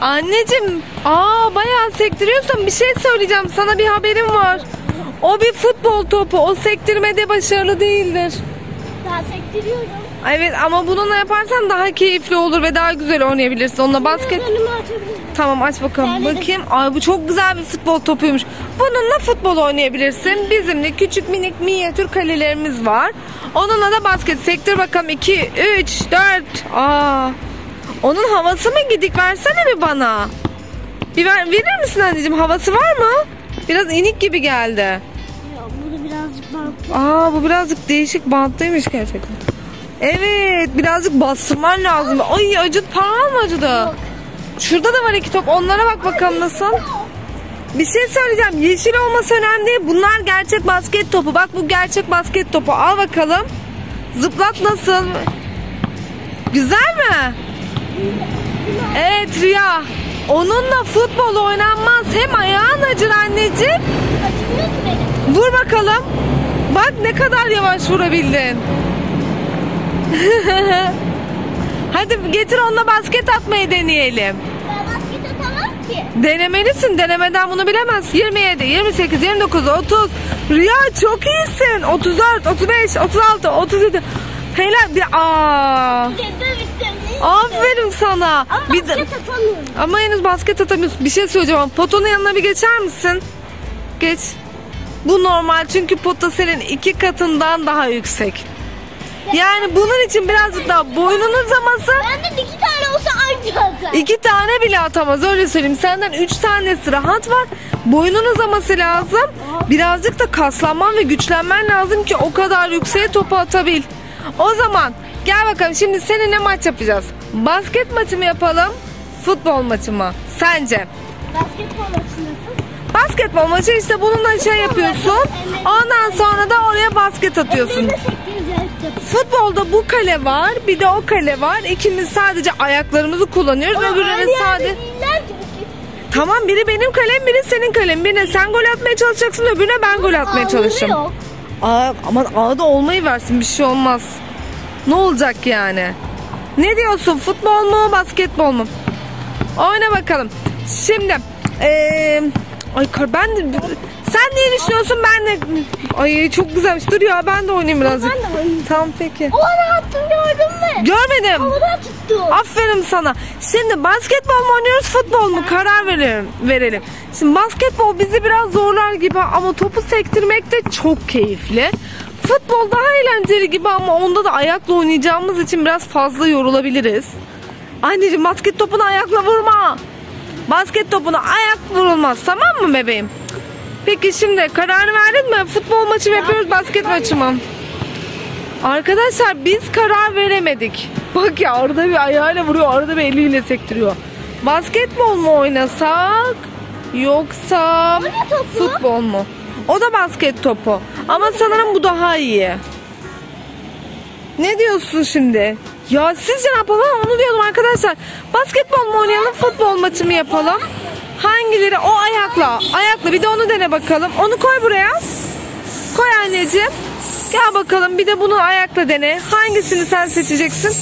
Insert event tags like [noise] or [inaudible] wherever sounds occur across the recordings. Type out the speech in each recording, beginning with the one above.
Anneciğim, aa bayağı sektiriyorsun. Bir şey söyleyeceğim. Sana bir haberim var. O bir futbol topu. O sektirmede başarılı değildir. Daha sektiriyorum. Evet ama bununla yaparsan daha keyifli olur ve daha güzel oynayabilirsin. Onunla basket... Tamam aç bakalım. Terledim. Bakayım. Ay bu çok güzel bir futbol topuymuş. Bununla futbol oynayabilirsin. Bizim de küçük minik minyatür kalelerimiz var. Onunla da basket. Sektir bakalım. 2, 3, 4. Aa. Onun havası mı gidik? Versene bir bana. Bir ver, verir misin anneciğim? Havası var mı? Biraz inik gibi geldi. Bunu birazcık bak. Aa bu birazcık değişik bantlıymış gerçekten. Evet birazcık bastırman lazım. Ay acıdı parmağın mı acıdı? Şurada da var iki top onlara bak bakalım nasıl. Bir şey söyleyeceğim yeşil olması önemli değil. Bunlar gerçek basket topu. Bak bu gerçek basket topu. Al bakalım. Zıplat nasıl? Güzel mi? Evet Rüya. Onunla futbol oynanmaz. Hem ayağın acır anneciğim. Acımıyor ki benim. Vur bakalım. Bak ne kadar yavaş vurabildin. [laughs] Hadi getir onunla basket atmayı deneyelim. Basket atamam ki. Denemelisin. Denemeden bunu bilemez. 27, 28, 29, 30. Rüya çok iyisin. 34, 35, 36, 37. Helal aa. Kendi bittim. Aferin sana. Ama Bir de- basket atamıyorum. ama henüz basket atamıyorsun. Bir şey söyleyeceğim. Potonun yanına bir geçer misin? Geç. Bu normal çünkü pota senin iki katından daha yüksek. Yani bunun için birazcık daha boynunun uzaması Benden iki tane olsa atar. iki tane bile atamaz öyle söyleyeyim. Senden üç tanesi rahat var. Boynun uzaması lazım. Birazcık da kaslanman ve güçlenmen lazım ki o kadar yükseğe topu atabil. O zaman gel bakalım şimdi seninle maç yapacağız. Basket maçı mı yapalım? Futbol maçı mı? Sence? Basketbol maçındasın. Basketbol maçı işte bununla şey yapıyorsun. Ondan sonra da oraya basket atıyorsun. Futbolda bu kale var, bir de o kale var. İkimiz sadece ayaklarımızı kullanıyoruz. Öbürünün sadece... Tamam biri benim kalem, biri senin kalem. Birine sen gol atmaya çalışacaksın, öbürüne ben gol atmaya çalışacağım. Aa, aman ağda olmayı versin bir şey olmaz. Ne olacak yani? Ne diyorsun futbol mu basketbol mu? Oyna bakalım. Şimdi eee ay ben de sen ne düşünüyorsun ben de ay çok güzelmiş dur ya ben de oynayayım birazcık. Ben de oynayayım. Tamam peki. O ara attım gördün mü? Görmedim. Havada tuttum. Aferin sana. Şimdi basketbol mu oynuyoruz futbol mu? Karar verelim. verelim. Şimdi basketbol bizi biraz zorlar gibi ama topu sektirmek de çok keyifli. Futbol daha eğlenceli gibi ama onda da ayakla oynayacağımız için biraz fazla yorulabiliriz. Anneciğim basket topunu ayakla vurma. Basket topuna ayak vurulmaz tamam mı bebeğim? Peki şimdi kararını verdin mi? Futbol maçı mı yapıyoruz basket maçı mı? Arkadaşlar biz karar veremedik. Bak ya orada bir ayağıyla vuruyor, orada bir eliyle sektiriyor. Basketbol mu oynasak yoksa futbol mu? O da basket topu. Ama sanırım bu daha iyi. Ne diyorsun şimdi? Ya sizce ne yapalım? Onu diyordum arkadaşlar. Basketbol mu oynayalım, futbol maçı mı yapalım? Hangileri? O ayakla. Ayakla. Bir de onu dene bakalım. Onu koy buraya. Koy anneciğim. Gel bakalım bir de bunu ayakla dene. Hangisini sen seçeceksin?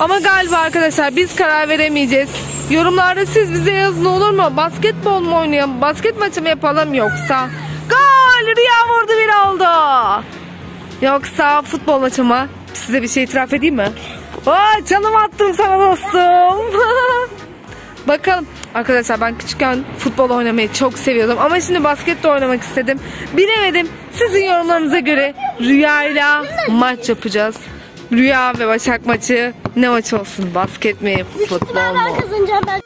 Ama galiba arkadaşlar biz karar veremeyeceğiz. Yorumlarda siz bize yazın olur mu? Basketbol mu oynayalım? Basket maçı mı yapalım yoksa? Gol! Rüya vurdu bir oldu. Yoksa futbol maçı mı? Size bir şey itiraf edeyim mi? Aa, canım attım sana dostum. [laughs] Bakalım. Arkadaşlar ben küçükken futbol oynamayı çok seviyordum. Ama şimdi basket de oynamak istedim. Bilemedim. Sizin yorumlarınıza göre Rüya'yla maç yapacağız. Rüya ve Başak maçı ne maç olsun? Basket mi? Futbol mu?